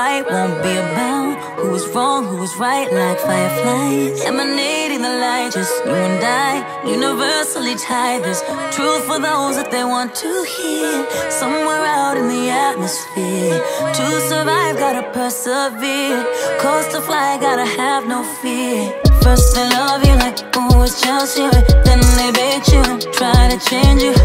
fight won't be about who was wrong, who was right, like fireflies. Emanating the light, just you and I, universally tied. This truth for those that they want to hear. Somewhere out in the atmosphere. To survive, gotta persevere. Coast to fly, gotta have no fear. First they love you like, oh, it's just you. Then they bait you try to change you.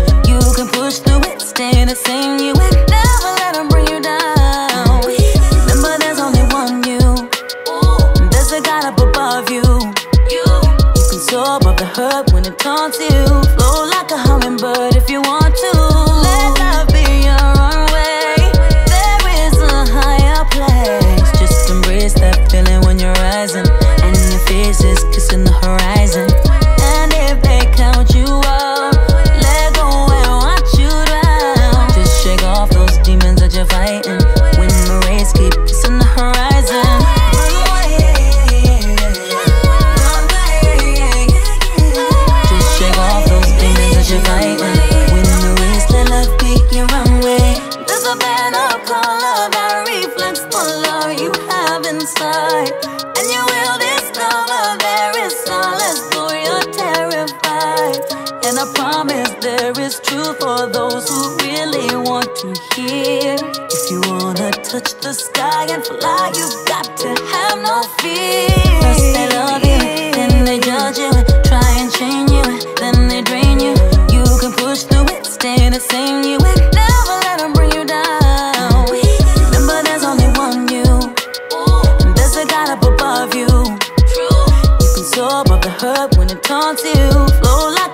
Hurt when it taunts you. Flow like a hummingbird if you want to. Let love be your runway. There is a higher place. Just embrace that feeling when you're rising. And your face is kissing the horizon. There is truth for those who really want to hear. If you wanna touch the sky and fly, you've got to have no fear. First they love you, then they judge you, try and change you, then they drain you. You can push through it, stay the same. You never let them bring you down. Remember, there's only one you. There's a God up above you. You can soar above the hurt when it taunts you. Flow like